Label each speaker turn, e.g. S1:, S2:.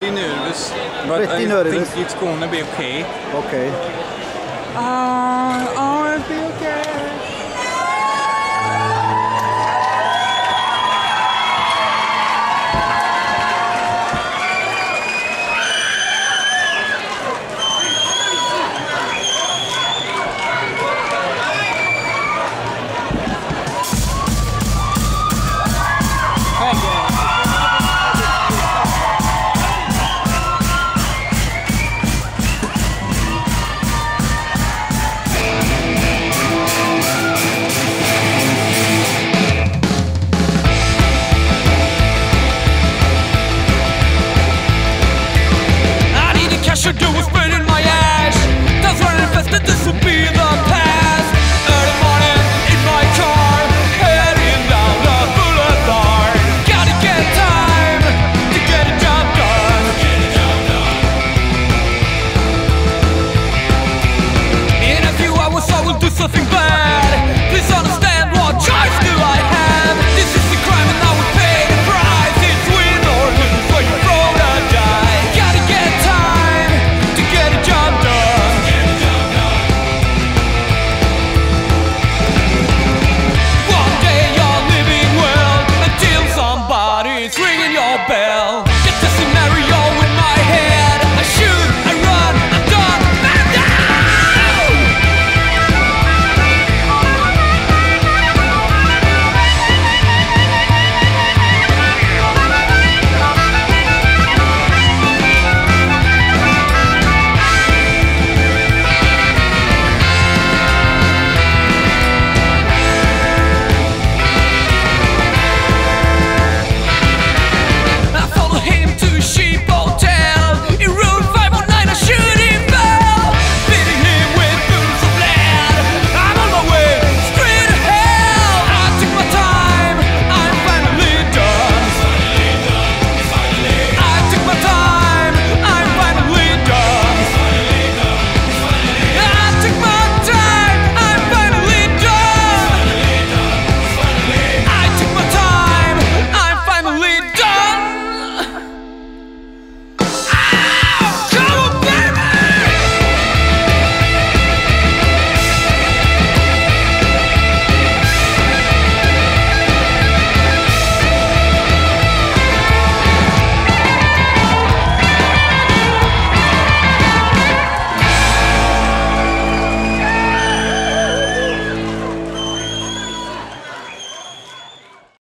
S1: pretty nervous, but
S2: Pretty
S1: I
S2: nervous.
S1: think it's gonna be okay.
S2: Okej.
S1: Uh,
S3: should do it. Bell.